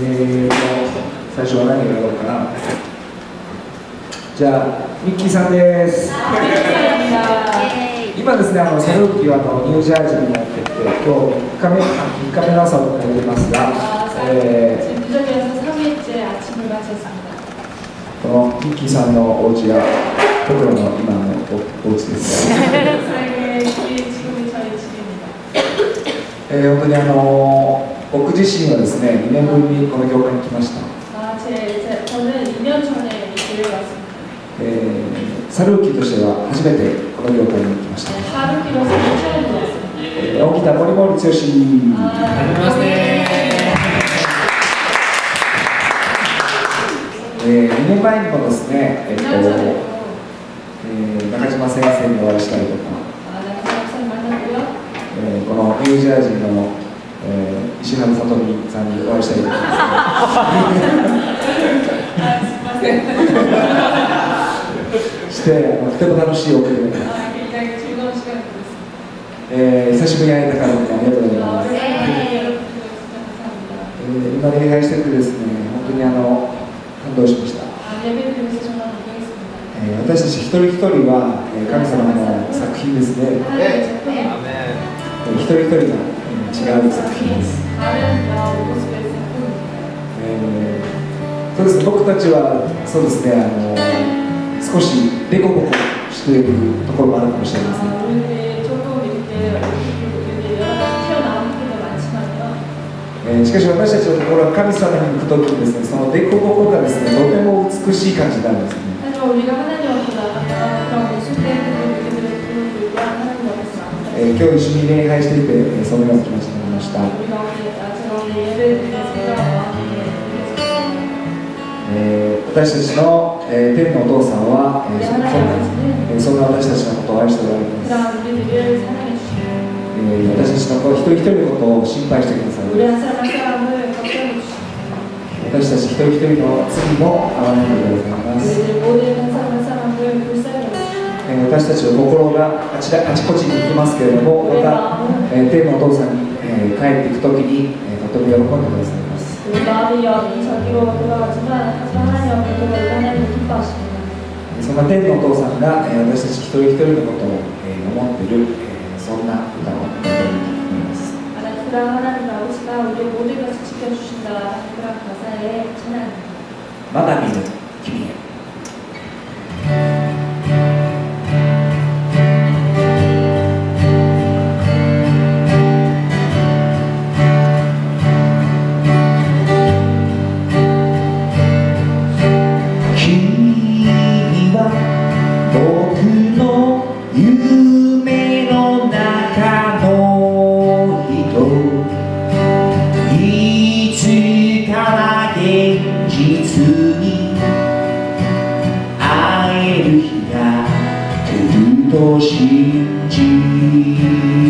えーと、最初は何をやろうかな。じゃあ、ミッキーさんです。今ですね、あの、サルーキはあのニュージャージーになってきて、今日3日目、3日目の朝を迎えていますが、えー、このミッキーさんのお家が僕らの今のおお家です、ね。えー、本当にあのー僕自身はですね2年ぶりにこの業界に来ました。え、サルーキとしては初めてこの業界に来ました。え、沖田森森剛。え、2年前にもですね、えっ、ー、とえー、中島先生にお会いしたりとか、えー、このニュージャージーのえー、石原さとみさんにお会いしたいと思いますして、とても楽しいお送りえ。えー、久しぶりに会えたからありがとうございます。えー、今礼拝しててですね、本当にあの感動しました。えー、私たち一人一人は、えー、神様の作品ですね。えー、一人一人が違う作品です、えー、そうですね。僕たちはそうですね。あの少しデコボコしているところもあるかもしれません、えー、しかし私たちのところは神様に行くときにですねそのデコボコがですねとても美しい感じになるんですね。えー、今日一緒に礼拝していて、えー、そのような気持ちになりました、えー、私たちの、えー、天のお父さんは、えーそんな私たちのことを愛しておられます、えー、私たちの一人一人のことを心配してくださる私たち一人一人の罪も憐れんでございます。えー私たちの心があちらあちこちに行きますけれどもまた、えー天のお父さんに、えー帰っていくときに、えーとても喜んでくださいます 우리 마음이 여기 저기로 돌아가지만 하지만 하나님 앞에 돌아올 하나님을 기뻐하십니다. そんな天のお父さんが、えー私たち一人一人のことを、えー思っている、えーそんな歌を歌いたいと思います。 하나님 그런 하나님 아버지가 우리 모든 것을 지켜주신다 그런 가사의 찬양입니다. まだ見ぬ君へ。 現実に会える日が来ると信じ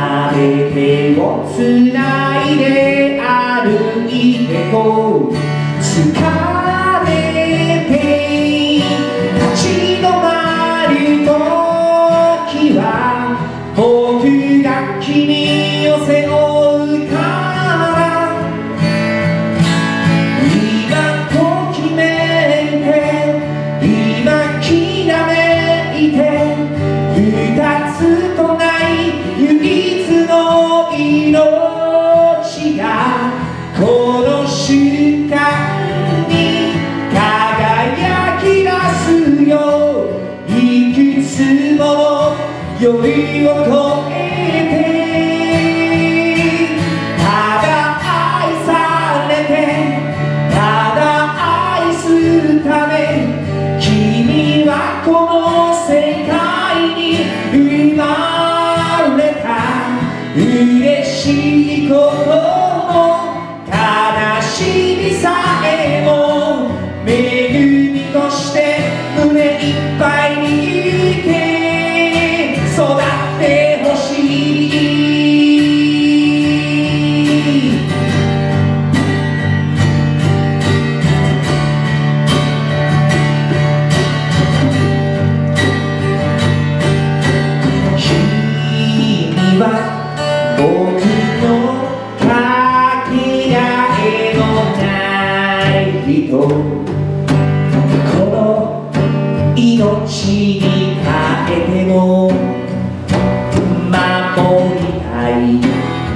駅まで手をつないで歩いてこう。疲れて命にかけても守りたい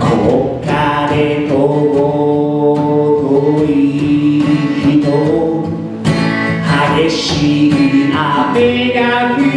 国家で尊い人激しい雨が降る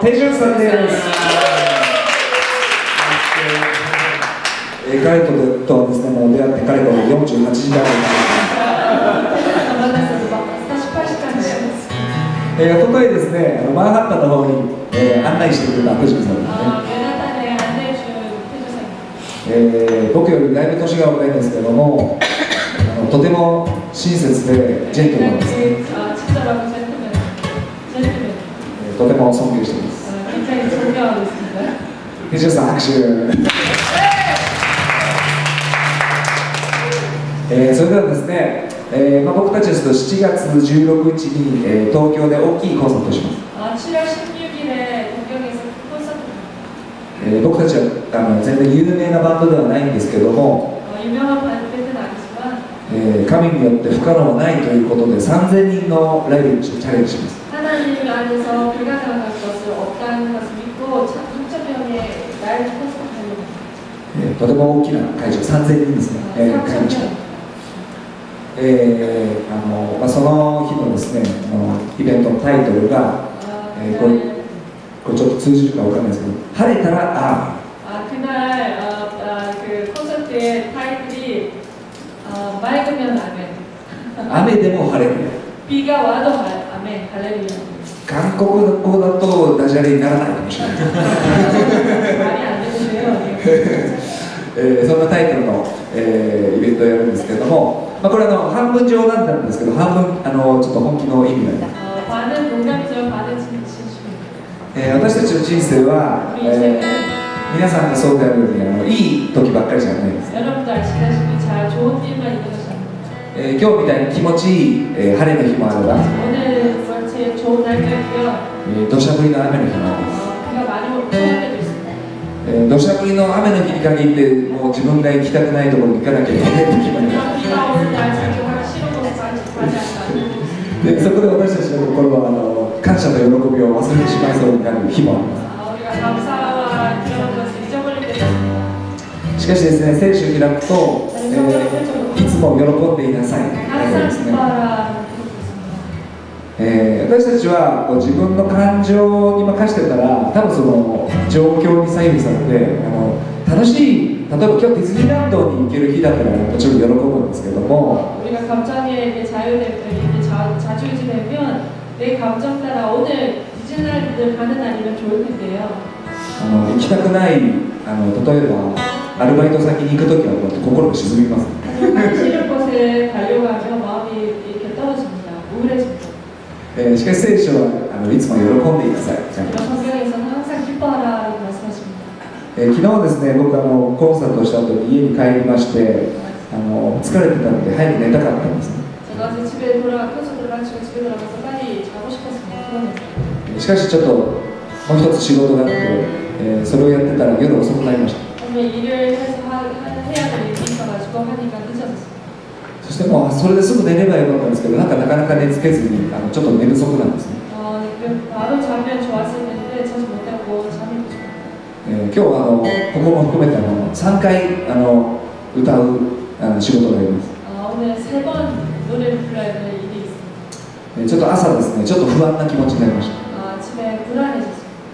手順さんです。え彼ととはですねもう出会って彼と48時間えー、おとといですねマンハッタの方に、えー、案内してくれた手順さんですねえー、僕よりだいぶ年が若いんですけどもとても親切でジェントルなんですねとても尊敬しています。ひじゅさん、拍手。えー、それではですね、えーまあ、僕たちですと7月16日に、えー、東京で大きいコンサートします。えー、僕たちはあの全然有名なバンドではないんですけども、えー、神によって不可能はないということで3000人のライブにチャレンジします。とても大きな会場3000人ですね、えー、買いました 3,000명 えーあのまあ、その日のですねあのイベントのタイトルが 아, 네, 그날, これちょっと通じるかわかんないですけど晴れたらあ 아, 그날 어, 아, 그 콘서트의 타이틀이 어, 맑으면 아멘 雨でも晴れる 비가 와도 하- 아멘 할렐루야 韓国語だとダジャレにならないかもしれない、 말이 안 되는데요 えー、そんなタイトルの、えー、イベントをやるんですけれども、まあ、これあの半分冗談なんですけど半分あのちょっと本気の意味があす、えー、私たちの人生は、えー、皆さんがそうであるようにあのいい時ばっかりじゃないです、えー、今日みたいに気持ちいい、えー、晴れの日もあれば、え、土砂降りの雨の日もありますえー、土砂降りの雨の日に限ってもう自分が行きたくないところに行かなきゃいけないって決まりますでそこで私たちの心はあの感謝と喜びを忘れてしまいそうになる日もあります。しかしですね聖書を開くと、えー、いつも喜んでいなさい。とい。ですねえー、私たちはこう自分の感情に任せてたら多分その状況に左右されてあの楽しい例えば今日ディズニーランドに行ける日だったらもちろん喜ぶんですけどもあの行きたくないあの例えばアルバイト先に行く時はもう心が沈みます、えー、しかし聖書はあのいつも喜んでいなさい。えー、昨日ですね、僕あのコンサートした後に家に帰りまして、あの疲れてたので早く寝たかったんですね。しかしちょっともう一つ仕事があって、えー、それをやってたら夜遅くなりました。そしてもうそれですぐ寝ればよかったんですけどなんかなかなか寝つけずにあのちょっと寝不足なんですね、えー、今日はあのここも含めてあの3回あの歌うあの仕事があります。ちょっと朝ですね、ちょっと不安な気持ちになりました。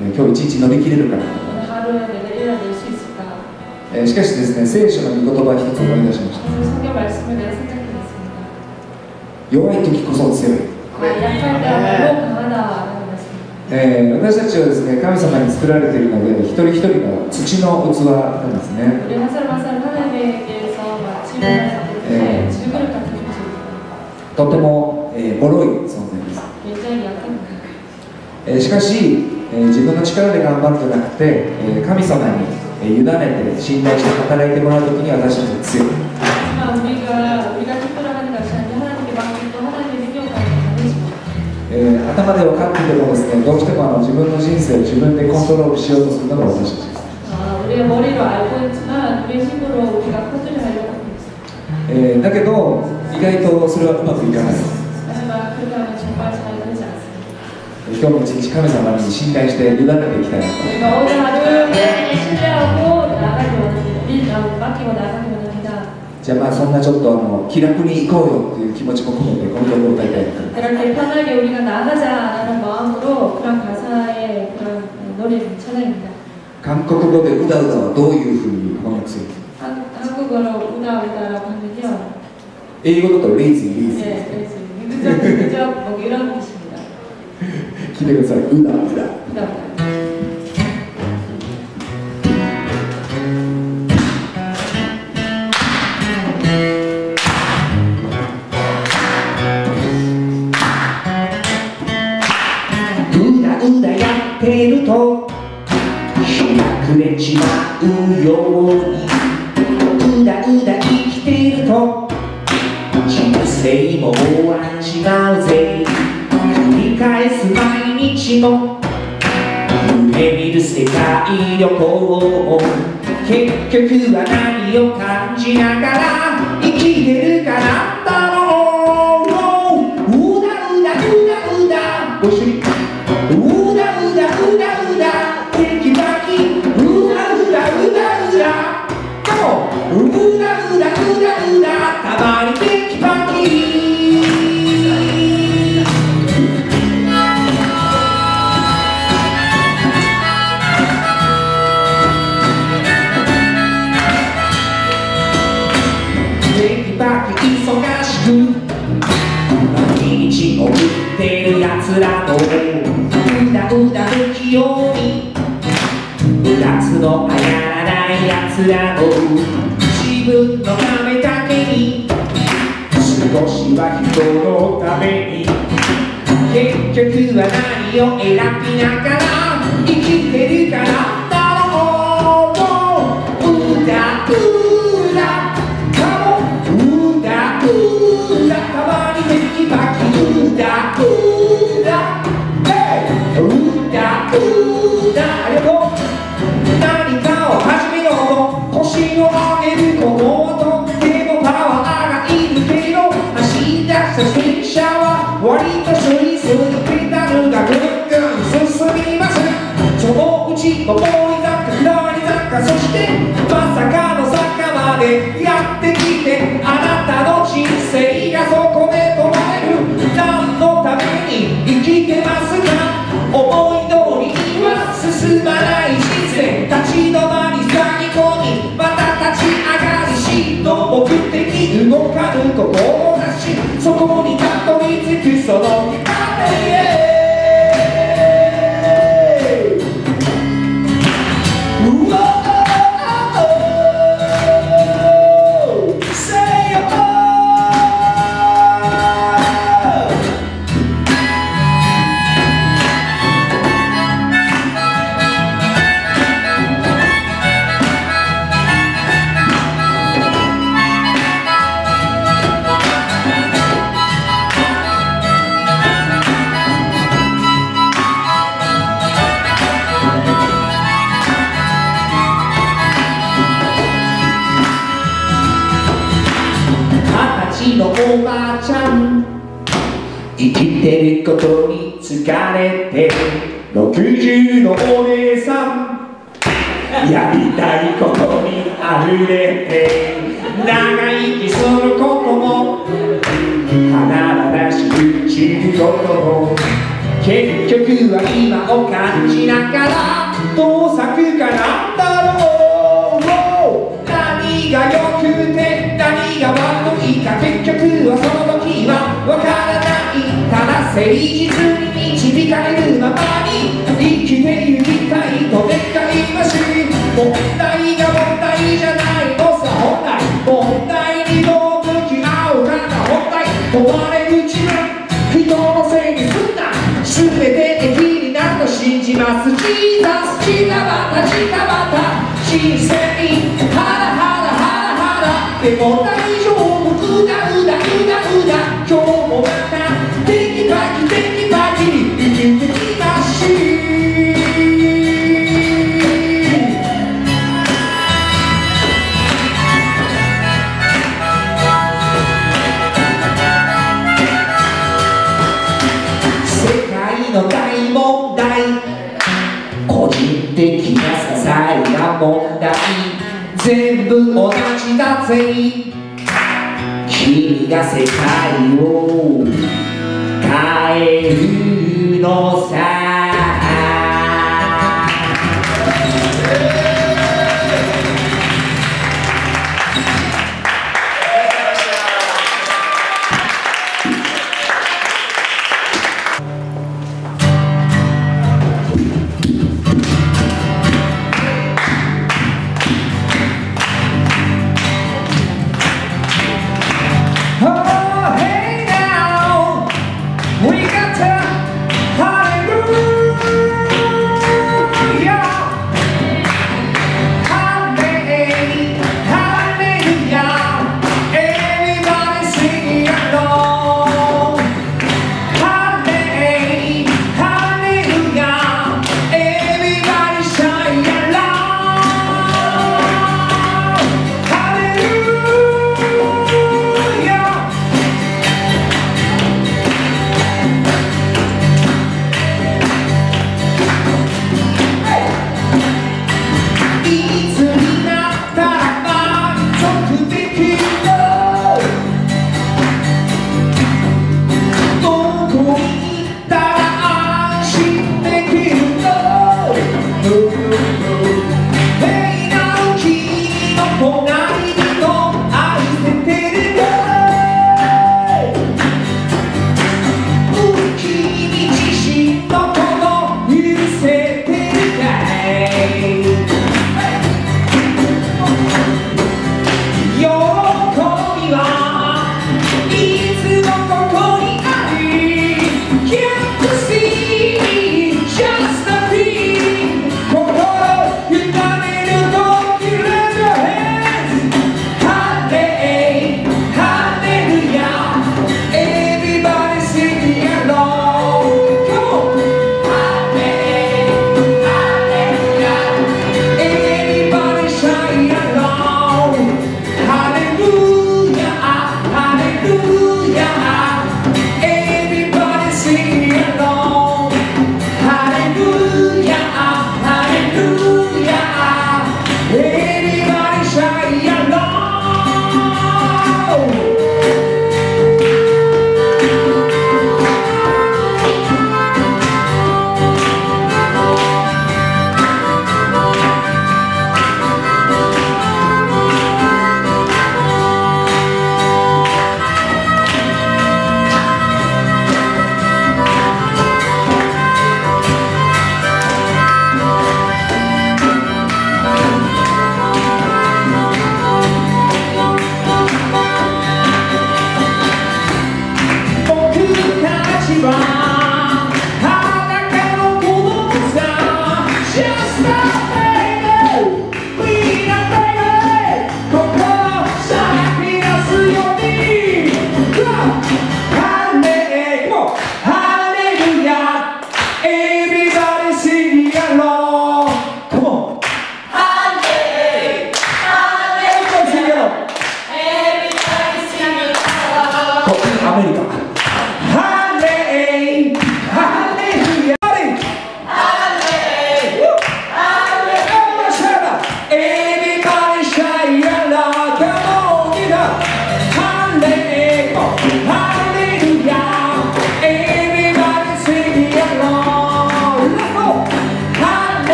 えー、今日一日乗り切れるかな。えしかしですね聖書の御言葉一つ思い出しました。弱い時こそ強い、えー、私たちはですね神様に作られているので一人一人が土の器なんですね、えー、とても、えー、脆い存在です、えー、しかし、えー、自分の力で頑張ってなくて、えー、神様に委ねて信頼して働いてもらうときに私たちは強いえー、頭で分かっていてもですねどうしてもあの自分の人生を自分でコントロールしようとするのが私たちです。えー、だけど意外とそれはうまくいかない。今日も一日神様に信頼して委ねていきたいじゃあまあそんなちょっとあの気楽に行こうよっていう気持ちも込めてこの曲を歌いたいな。と韓国語でうだうだはどういうふうに翻訳する韓国語のうだうだは韓英語だとレイズイレイズ聞いてください。うだうだ。毎日も夢見る世界旅行」「結局は何を感じながら生きてるかな。ないよ。うに夏の流行らない奴らを。自分のためだけに。少しは人のために。結局は何を選びながら生きてるから。うだうだありがとう。何かを始めようと腰を上げるこの音でもパワーがいるけど走り出した戦車は割とスイスイペダルがぐんぐん進みますそのうち上り坂下り坂そしてまさかの坂まで動かぬ志そこにたどり着くその光へおばあちゃん。生きてることに疲れて60のお姉さん。やりたいことに溢れて長生きすることも華々しく散ることも。結局は今を感じながらどう咲くかなんだろう。何が良その時はわからない。ただ誠実に導かれるままに生きてゆきたい。と願い。ます問題が問題じゃない。のさ本来問題にどう向き合うかが本来問われる自分人のせい。にすんな全て敵になると信じますジーザスジタバタジタバタ人生ハラハラハラハラでも大丈個人的なさい。な問題全部同じだぜ。君が世界を変えるのさ「